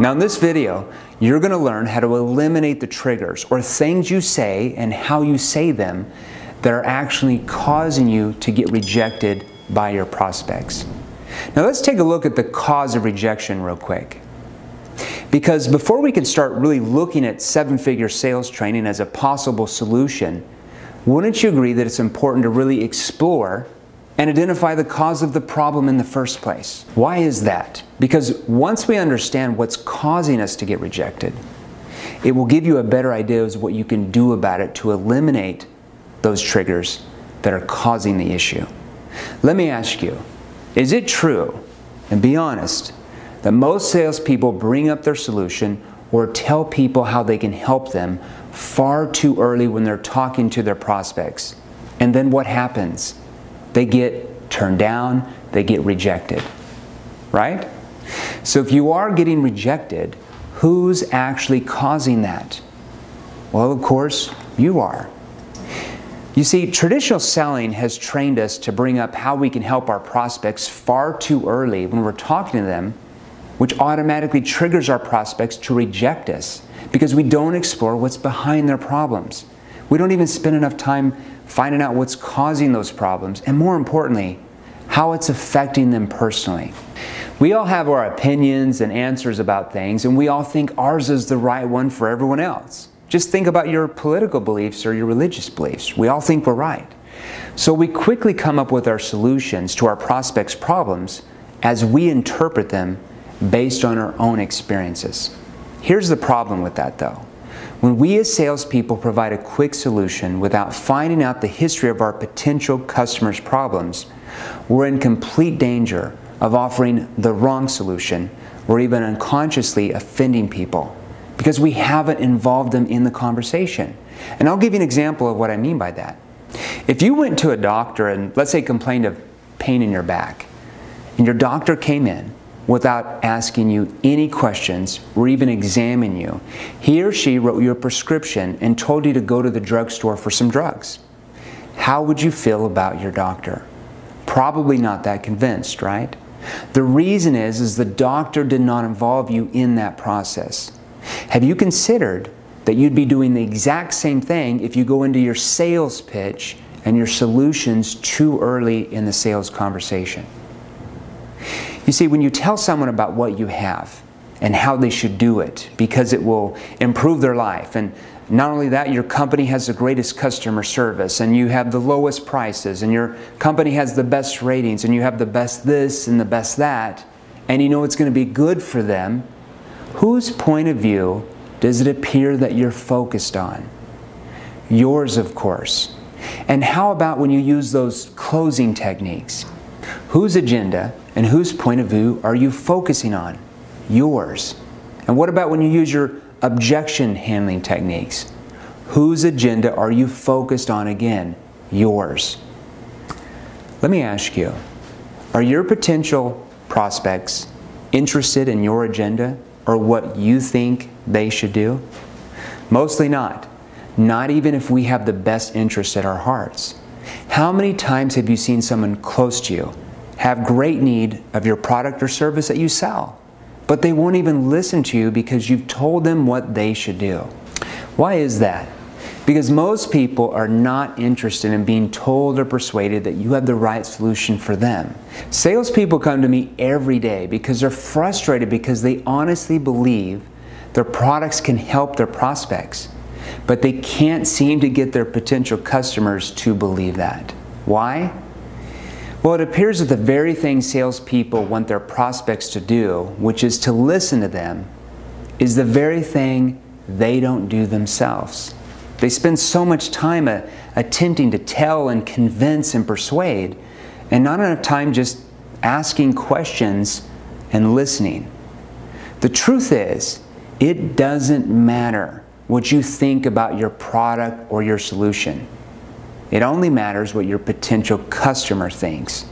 Now in this video, you're going to learn how to eliminate the triggers or things you say and how you say them that are actually causing you to get rejected by your prospects. Now let's take a look at the cause of rejection real quick. Because before we can start really looking at seven-figure sales training as a possible solution, wouldn't you agree that it's important to really explore and identify the cause of the problem in the first place. Why is that? Because once we understand what's causing us to get rejected, it will give you a better idea of what you can do about it to eliminate those triggers that are causing the issue. Let me ask you, is it true, and be honest, that most salespeople bring up their solution or tell people how they can help them far too early when they're talking to their prospects? And then what happens? They get turned down, they get rejected. Right? So if you are getting rejected, who's actually causing that? Well, of course, you are. You see, traditional selling has trained us to bring up how we can help our prospects far too early when we're talking to them, which automatically triggers our prospects to reject us because we don't explore what's behind their problems. We don't even spend enough time finding out what's causing those problems, and more importantly, how it's affecting them personally. We all have our opinions and answers about things, and we all think ours is the right one for everyone else. Just think about your political beliefs or your religious beliefs. We all think we're right. So we quickly come up with our solutions to our prospects' problems as we interpret them based on our own experiences. Here's the problem with that though. When we as salespeople provide a quick solution without finding out the history of our potential customers' problems, we're in complete danger of offering the wrong solution or even unconsciously offending people because we haven't involved them in the conversation. And I'll give you an example of what I mean by that. If you went to a doctor and let's say complained of pain in your back, and your doctor came in without asking you any questions or even examine you. He or she wrote you a prescription and told you to go to the drugstore for some drugs. How would you feel about your doctor? Probably not that convinced, right? The reason is, is the doctor did not involve you in that process. Have you considered that you'd be doing the exact same thing if you go into your sales pitch and your solutions too early in the sales conversation? You see, when you tell someone about what you have and how they should do it because it will improve their life, and not only that, your company has the greatest customer service and you have the lowest prices and your company has the best ratings and you have the best this and the best that, and you know it's going to be good for them, whose point of view does it appear that you're focused on? Yours, of course. And how about when you use those closing techniques? Whose agenda and whose point of view are you focusing on? Yours. And what about when you use your objection handling techniques? Whose agenda are you focused on again? Yours. Let me ask you, are your potential prospects interested in your agenda or what you think they should do? Mostly not. Not even if we have the best interest at our hearts. How many times have you seen someone close to you have great need of your product or service that you sell, but they won't even listen to you because you've told them what they should do. Why is that? Because most people are not interested in being told or persuaded that you have the right solution for them. Salespeople come to me every day because they're frustrated because they honestly believe their products can help their prospects, but they can't seem to get their potential customers to believe that. Why? Well, it appears that the very thing salespeople want their prospects to do, which is to listen to them, is the very thing they don't do themselves. They spend so much time uh, attempting to tell and convince and persuade, and not enough time just asking questions and listening. The truth is, it doesn't matter what you think about your product or your solution. It only matters what your potential customer thinks.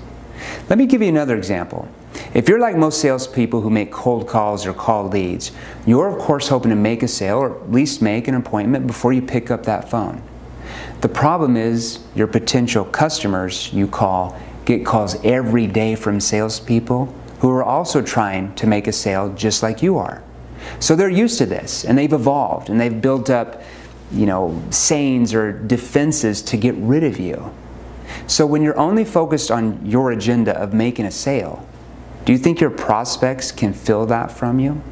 Let me give you another example. If you're like most salespeople who make cold calls or call leads, you're of course hoping to make a sale or at least make an appointment before you pick up that phone. The problem is your potential customers you call get calls every day from salespeople who are also trying to make a sale just like you are. So they're used to this and they've evolved and they've built up, you know, sayings or defenses to get rid of you. So when you're only focused on your agenda of making a sale, do you think your prospects can feel that from you?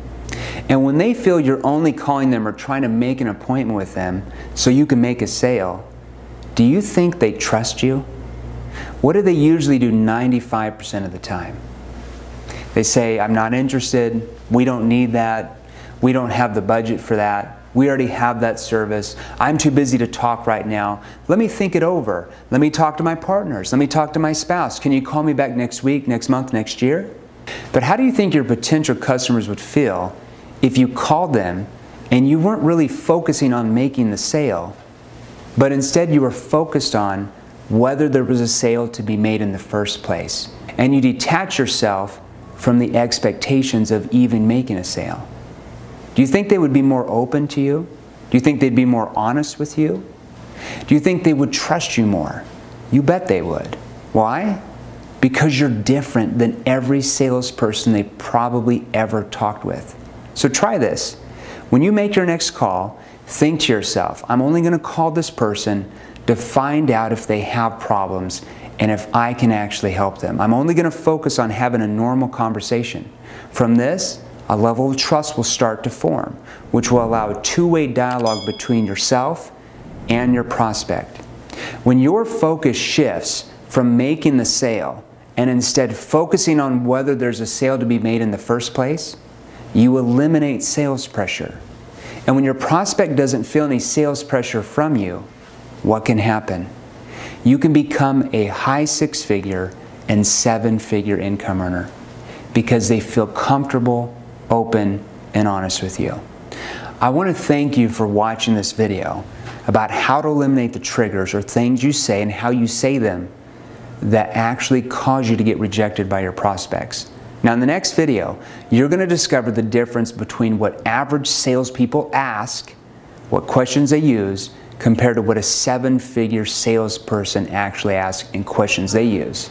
And when they feel you're only calling them or trying to make an appointment with them so you can make a sale, do you think they trust you? What do they usually do 95% of the time? They say, I'm not interested, we don't need that, we don't have the budget for that, we already have that service, I'm too busy to talk right now, let me think it over, let me talk to my partners, let me talk to my spouse, can you call me back next week, next month, next year? But how do you think your potential customers would feel if you called them and you weren't really focusing on making the sale, but instead you were focused on whether there was a sale to be made in the first place. And you detach yourself from the expectations of even making a sale. Do you think they would be more open to you? Do you think they'd be more honest with you? Do you think they would trust you more? You bet they would. Why? Because you're different than every salesperson they probably ever talked with. So try this. When you make your next call, think to yourself, I'm only going to call this person to find out if they have problems and if I can actually help them. I'm only going to focus on having a normal conversation. From this, a level of trust will start to form, which will allow a two-way dialogue between yourself and your prospect. When your focus shifts from making the sale and instead focusing on whether there's a sale to be made in the first place, you eliminate sales pressure. And when your prospect doesn't feel any sales pressure from you, what can happen? You can become a high six figure and seven figure income earner because they feel comfortable, open, and honest with you. I want to thank you for watching this video about how to eliminate the triggers or things you say and how you say them that actually cause you to get rejected by your prospects. Now, in the next video, you're going to discover the difference between what average salespeople ask, what questions they use, compared to what a seven figure salesperson actually asks and questions they use.